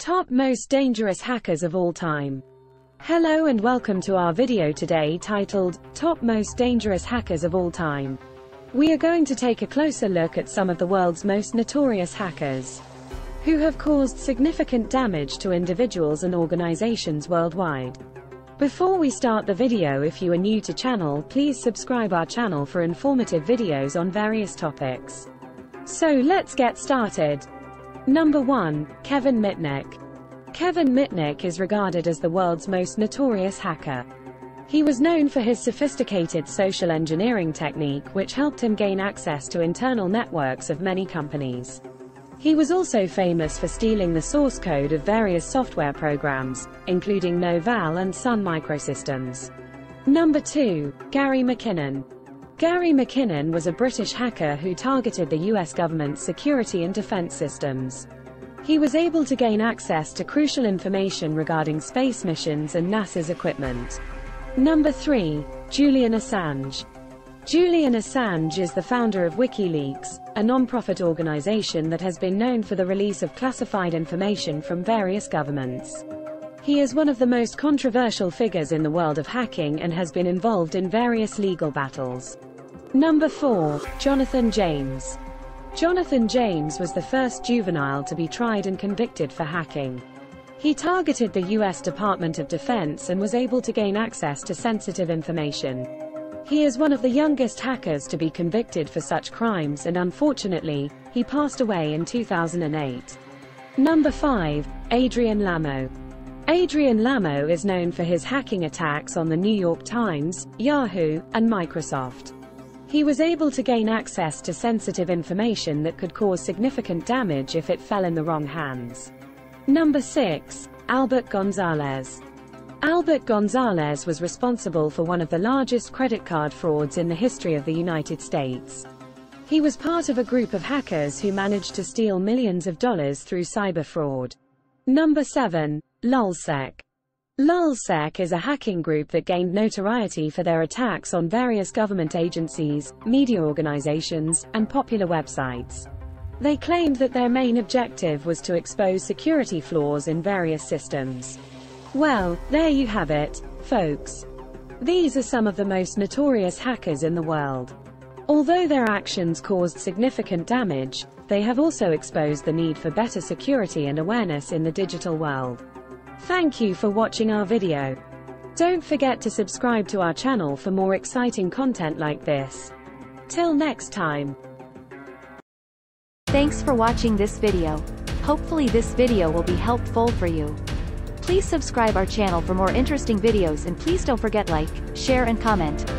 Top most dangerous hackers of all time. Hello and welcome to our video today titled, Top most dangerous hackers of all time. We are going to take a closer look at some of the world's most notorious hackers who have caused significant damage to individuals and organizations worldwide. Before we start the video if you are new to channel please subscribe our channel for informative videos on various topics. So let's get started. Number 1. Kevin Mitnick. Kevin Mitnick is regarded as the world's most notorious hacker. He was known for his sophisticated social engineering technique which helped him gain access to internal networks of many companies. He was also famous for stealing the source code of various software programs, including Novell and Sun Microsystems. Number 2. Gary McKinnon. Gary McKinnon was a British hacker who targeted the US government's security and defense systems. He was able to gain access to crucial information regarding space missions and NASA's equipment. Number 3. Julian Assange. Julian Assange is the founder of WikiLeaks, a non-profit organization that has been known for the release of classified information from various governments. He is one of the most controversial figures in the world of hacking and has been involved in various legal battles. Number 4. Jonathan James. Jonathan James was the first juvenile to be tried and convicted for hacking. He targeted the U.S. Department of Defense and was able to gain access to sensitive information. He is one of the youngest hackers to be convicted for such crimes and unfortunately, he passed away in 2008. Number 5. Adrian Lamo. Adrian Lamo is known for his hacking attacks on the New York Times, Yahoo, and Microsoft. He was able to gain access to sensitive information that could cause significant damage if it fell in the wrong hands. Number 6. Albert Gonzalez. Albert Gonzalez was responsible for one of the largest credit card frauds in the history of the United States. He was part of a group of hackers who managed to steal millions of dollars through cyber fraud. Number 7. Lulzsec. Lulzsec is a hacking group that gained notoriety for their attacks on various government agencies, media organizations, and popular websites. They claimed that their main objective was to expose security flaws in various systems. Well, there you have it, folks. These are some of the most notorious hackers in the world. Although their actions caused significant damage, they have also exposed the need for better security and awareness in the digital world. Thank you for watching our video. Don't forget to subscribe to our channel for more exciting content like this. Till next time. Thanks for watching this video. Hopefully this video will be helpful for you. Please subscribe our channel for more interesting videos and please don't forget like, share and comment.